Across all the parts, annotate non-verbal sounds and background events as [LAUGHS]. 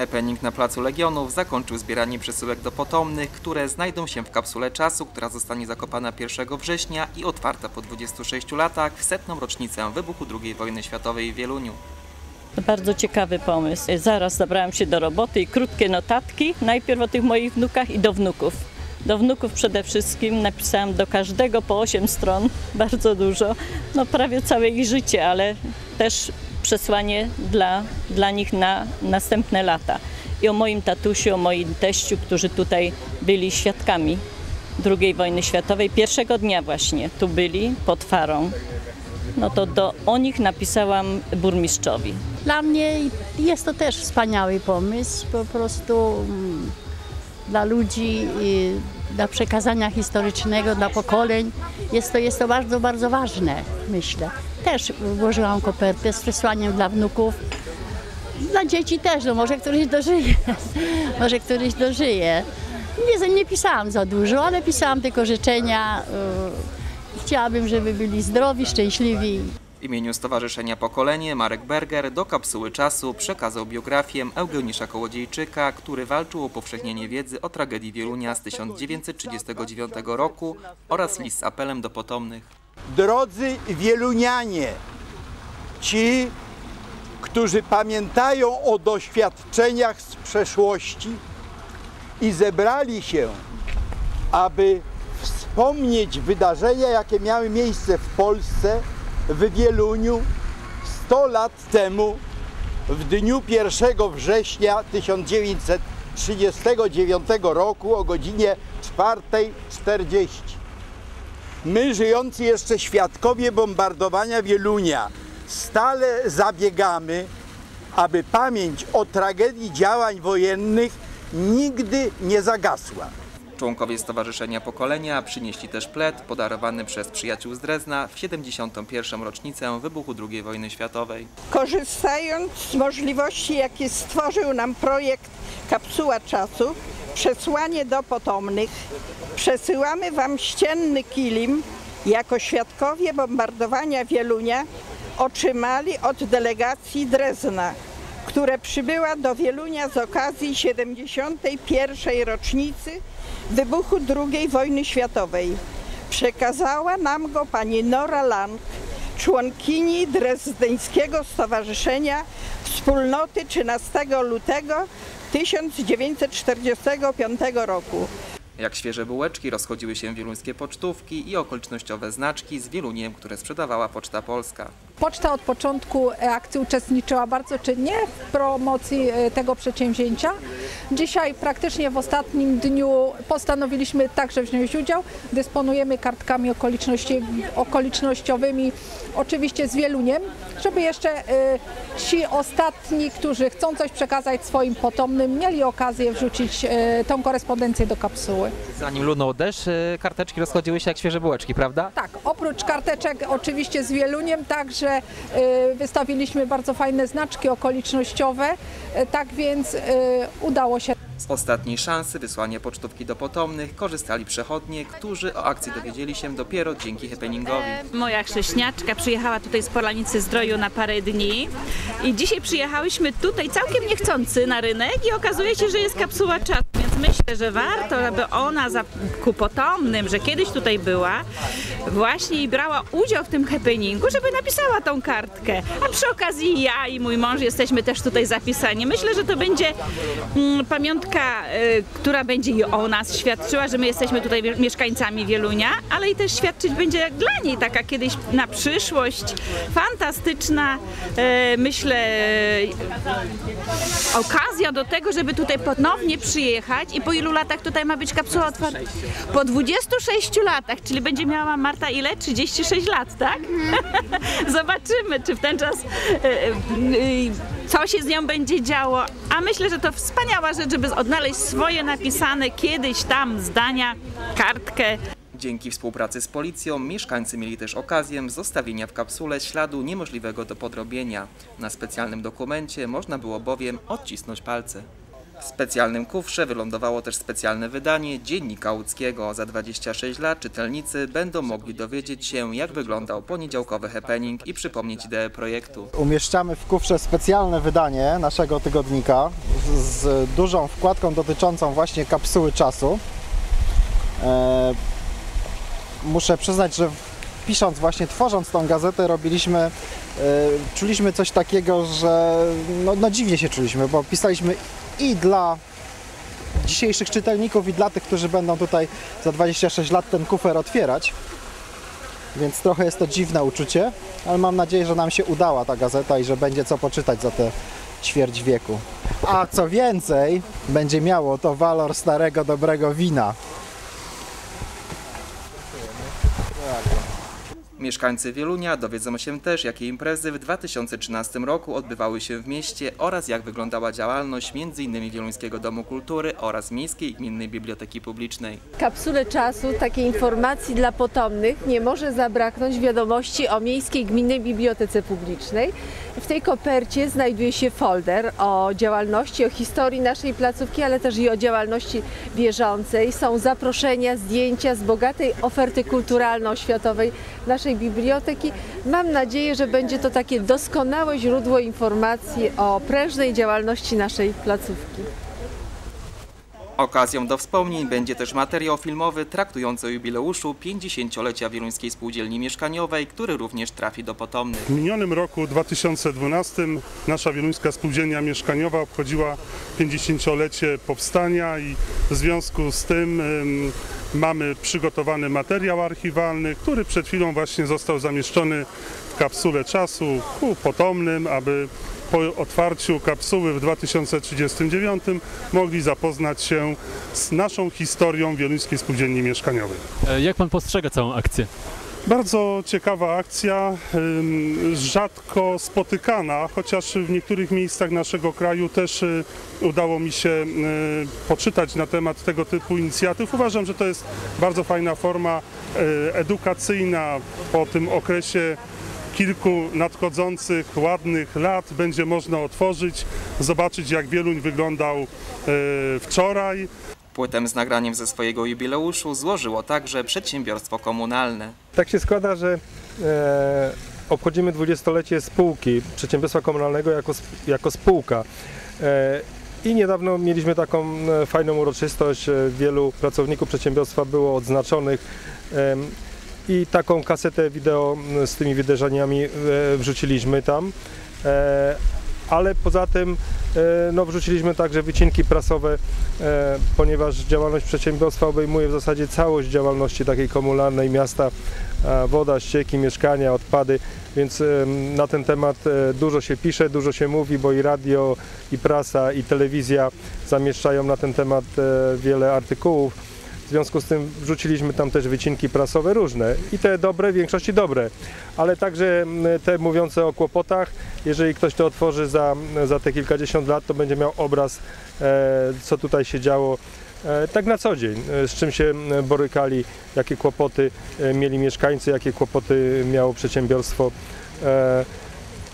Happening na Placu Legionów zakończył zbieranie przesyłek do potomnych, które znajdą się w kapsule czasu, która zostanie zakopana 1 września i otwarta po 26 latach w setną rocznicę wybuchu II wojny światowej w Wieluniu. Bardzo ciekawy pomysł. Zaraz zabrałam się do roboty i krótkie notatki, najpierw o tych moich wnukach i do wnuków. Do wnuków przede wszystkim napisałam do każdego po 8 stron, [LAUGHS] bardzo dużo, no prawie całe ich życie, ale też przesłanie dla, dla nich na następne lata. I o moim tatusiu, o moim teściu, którzy tutaj byli świadkami II wojny światowej, pierwszego dnia właśnie tu byli pod farą. No to do, o nich napisałam burmistrzowi. Dla mnie jest to też wspaniały pomysł, po prostu mm, dla ludzi, i dla przekazania historycznego, dla pokoleń. Jest to, jest to bardzo, bardzo ważne, myślę. Też włożyłam kopertę z przesłaniem dla wnuków. Dla dzieci też, no może któryś dożyje, [LAUGHS] może któryś dożyje. Nie, nie pisałam za dużo, ale pisałam tylko życzenia. y, Chciałabym, żeby byli zdrowi, szczęśliwi. W imieniu Stowarzyszenia Pokolenie Marek Berger do kapsuły czasu przekazał biografię Eugeniusza Kołodziejczyka, który walczył o upowszechnienie wiedzy o tragedii Wielunia z 1939 roku oraz list z apelem do potomnych. Drodzy wielunianie, ci, którzy pamiętają o doświadczeniach z przeszłości i zebrali się, aby wspomnieć wydarzenia, jakie miały miejsce w Polsce, w Wieluniu 100 lat temu, w dniu 1 września 1939 roku o godzinie 4.40. My, żyjący jeszcze świadkowie bombardowania Wielunia, stale zabiegamy, aby pamięć o tragedii działań wojennych nigdy nie zagasła. Członkowie Stowarzyszenia Pokolenia przynieśli też plet podarowany przez przyjaciół z Drezna w 71. rocznicę wybuchu II wojny światowej. Korzystając z możliwości, jakie stworzył nam projekt Kapsuła Czasu, przesłanie do potomnych, przesyłamy Wam ścienny kilim jako świadkowie bombardowania Wielunia otrzymali od delegacji Drezna, która przybyła do Wielunia z okazji 71. rocznicy wybuchu II wojny światowej. Przekazała nam go pani Nora Lang, członkini Drezdeńskiego Stowarzyszenia Wspólnoty 13 lutego 1945 roku. Jak świeże bułeczki rozchodziły się wieluńskie pocztówki i okolicznościowe znaczki z Wieluniem, które sprzedawała Poczta Polska. Poczta od początku akcji uczestniczyła bardzo czynnie w promocji e, tego przedsięwzięcia. Dzisiaj praktycznie w ostatnim dniu postanowiliśmy także wziąć udział. Dysponujemy kartkami okoliczności, okolicznościowymi, oczywiście z Wieluniem, żeby jeszcze e, ci ostatni, którzy chcą coś przekazać swoim potomnym, mieli okazję wrzucić e, tą korespondencję do kapsuły. Zanim lunął deszcz, karteczki rozchodziły się jak świeże bułeczki, prawda? Tak, oprócz karteczek oczywiście z Wieluniem, także y, wystawiliśmy bardzo fajne znaczki okolicznościowe, y, tak więc y, udało się. Z ostatniej szansy wysłania pocztówki do potomnych korzystali przechodnie, którzy o akcji dowiedzieli się dopiero dzięki happeningowi. Moja chrześniaczka przyjechała tutaj z Polanicy Zdroju na parę dni i dzisiaj przyjechałyśmy tutaj całkiem niechcący na rynek i okazuje się, że jest kapsuła czasu. Więc myślę, że warto, żeby ona za, ku potomnym, że kiedyś tutaj była, właśnie i brała udział w tym happeningu, żeby napisała tą kartkę. A przy okazji ja i mój mąż jesteśmy też tutaj zapisani. Myślę, że to będzie mm, pamiątka, y, która będzie i o nas świadczyła, że my jesteśmy tutaj mieszkańcami Wielunia, ale i też świadczyć będzie dla niej taka kiedyś na przyszłość fantastyczna, e, myślę, e, okazja do tego, żeby tutaj ponownie przyjechać i po ilu latach tutaj ma być kapsuła otwarta? Po 26 latach, czyli będzie miała Marta ile? 36 lat, tak? [LAUGHS] Zobaczymy, czy w ten czas e, e, e, co się z nią będzie działo. A myślę, że to wspaniała rzecz, żeby odnaleźć swoje napisane kiedyś tam zdania, kartkę. Dzięki współpracy z policją mieszkańcy mieli też okazję zostawienia w kapsule śladu niemożliwego do podrobienia. Na specjalnym dokumencie można było bowiem odcisnąć palce. W specjalnym kufrze wylądowało też specjalne wydanie Dziennika Łódzkiego. Za 26 lat czytelnicy będą mogli dowiedzieć się, jak wyglądał poniedziałkowy happening i przypomnieć ideę projektu. Umieszczamy w kufrze specjalne wydanie naszego tygodnika z dużą wkładką dotyczącą właśnie kapsuły czasu. E, muszę przyznać, że pisząc właśnie, tworząc tą gazetę, robiliśmy, e, czuliśmy coś takiego, że no, no dziwnie się czuliśmy, bo pisaliśmy i dla dzisiejszych czytelników i dla tych, którzy będą tutaj za 26 lat ten kufer otwierać. Więc trochę jest to dziwne uczucie, ale mam nadzieję, że nam się udała ta gazeta i że będzie co poczytać za te ćwierć wieku. A co więcej, będzie miało to walor starego, dobrego wina. Mieszkańcy Wielunia dowiedzą się też, jakie imprezy w 2013 roku odbywały się w mieście oraz jak wyglądała działalność m.in. Wieluńskiego Domu Kultury oraz Miejskiej Gminnej Biblioteki Publicznej. kapsule czasu, takiej informacji dla potomnych, nie może zabraknąć wiadomości o Miejskiej Gminnej Bibliotece Publicznej. W tej kopercie znajduje się folder o działalności, o historii naszej placówki, ale też i o działalności bieżącej. Są zaproszenia, zdjęcia z bogatej oferty kulturalno-oświatowej naszej biblioteki. Mam nadzieję, że będzie to takie doskonałe źródło informacji o prężnej działalności naszej placówki. Okazją do wspomnień będzie też materiał filmowy traktujący o jubileuszu 50-lecia Wieluńskiej Spółdzielni Mieszkaniowej, który również trafi do potomnych. W minionym roku 2012 nasza Wieluńska Spółdzielnia Mieszkaniowa obchodziła 50-lecie powstania i w związku z tym ym, mamy przygotowany materiał archiwalny, który przed chwilą właśnie został zamieszczony w kapsule czasu ku potomnym, aby po otwarciu kapsuły w 2039 mogli zapoznać się z naszą historią Wieluńskiej Spółdzielni Mieszkaniowej. E, Jak pan postrzega całą akcję? Bardzo ciekawa akcja, rzadko spotykana, chociaż w niektórych miejscach naszego kraju też y, udało mi się y, poczytać na temat tego typu inicjatyw. Uważam, że to jest bardzo fajna forma y, edukacyjna po tym okresie kilku nadchodzących, ładnych lat będzie można otworzyć, zobaczyć jak Wieluń wyglądał y, wczoraj. Płytę z nagraniem ze swojego jubileuszu złożyło także przedsiębiorstwo komunalne. Tak się składa, że e, obchodzimy dwudziestolecie spółki, przedsiębiorstwa komunalnego jako, jako spółka. E, I niedawno mieliśmy taką e, fajną uroczystość. E, Wielu pracowników przedsiębiorstwa było odznaczonych. em, I taką kasetę wideo m, z tymi wydarzeniami e, wrzuciliśmy tam. E, ale poza tym e, no, wrzuciliśmy także wycinki prasowe, ponieważ działalność przedsiębiorstwa obejmuje w zasadzie całość działalności takiej komunalnej miasta, woda, ścieki, mieszkania, odpady, więc na ten temat dużo się pisze, dużo się mówi, bo i radio, i prasa, i telewizja zamieszczają na ten temat wiele artykułów. W związku z tym wrzuciliśmy tam też wycinki prasowe różne i te dobre, w większości dobre, ale także m, te mówiące o kłopotach. Jeżeli ktoś to otworzy za, za te kilkadziesiąt lat, to będzie miał obraz, e, co tutaj się działo e, tak na co dzień, e, z czym się borykali, jakie kłopoty mieli mieszkańcy, jakie kłopoty miało przedsiębiorstwo.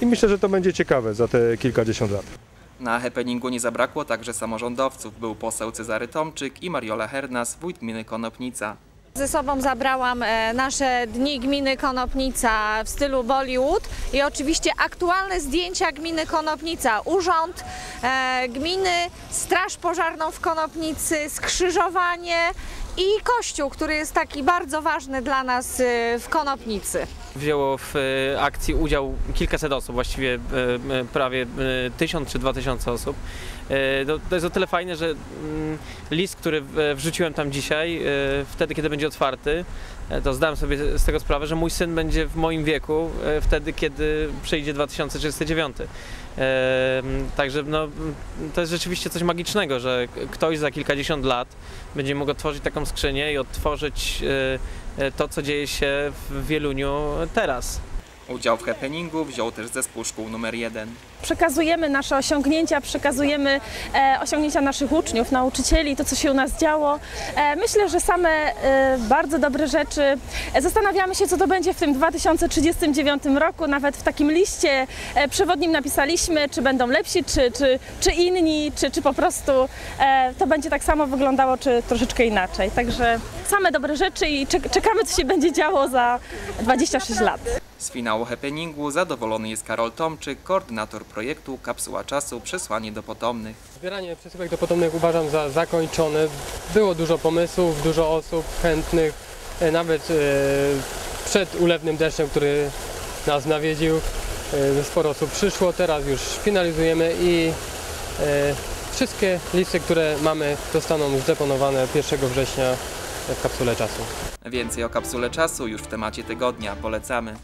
I myślę, że to będzie ciekawe za te kilkadziesiąt lat. Na happeningu nie zabrakło także samorządowców. Był poseł Cezary Tomczyk i Mariola Hernas, wójt gminy Konopnica. Ze sobą zabrałam e, nasze dni gminy Konopnica w stylu Bollywood i oczywiście aktualne zdjęcia gminy Konopnica, urząd e, gminy, straż pożarną w Konopnicy, skrzyżowanie i kościół, który jest taki bardzo ważny dla nas e, w Konopnicy. Wzięło w e, akcji udział kilkaset osób, właściwie e, e, prawie e, tysiąc czy dwa tysiące osób. E, To, jest o tyle fajne, że mm, list, który w- wrzuciłem tam dzisiaj, e, wtedy kiedy będzie otwarty, e, to zdałem sobie z tego sprawę, że mój syn będzie w moim wieku e, wtedy, kiedy przyjdzie 2039. E, Także no, to jest rzeczywiście coś magicznego, że ktoś za kilkadziesiąt lat będzie mógł otworzyć taką skrzynię i otworzyć e, e, to, co dzieje się w Wieluniu teraz. Udział w happeningu wziął też zespół szkół numer 1. przekazujemy nasze osiągnięcia, przekazujemy e, osiągnięcia naszych uczniów, nauczycieli, to co się u nas działo. E, myślę, że same e, bardzo dobre rzeczy. E, zastanawiamy się, co to będzie w tym 2039 roku. Nawet w takim liście e, przewodnim napisaliśmy, czy będą lepsi, czy, czy, czy inni, czy, czy po prostu e, to będzie tak samo wyglądało, czy troszeczkę inaczej. Także same dobre rzeczy i czek- czekamy, co się będzie działo za 26 lat. Z finału happeningu zadowolony jest Karol Tomczyk, koordynator projektu Kapsuła Czasu Przesłanie do Potomnych. Zbieranie przesyłek do potomnych uważam za zakończone. Było dużo pomysłów, dużo osób chętnych, e, nawet e, przed ulewnym deszczem, który nas nawiedził. e, Sporo osób przyszło, teraz już finalizujemy i wszystkie listy, które mamy zostaną zdeponowane 1 września w kapsule czasu. Więcej o kapsule czasu już w temacie tygodnia polecamy.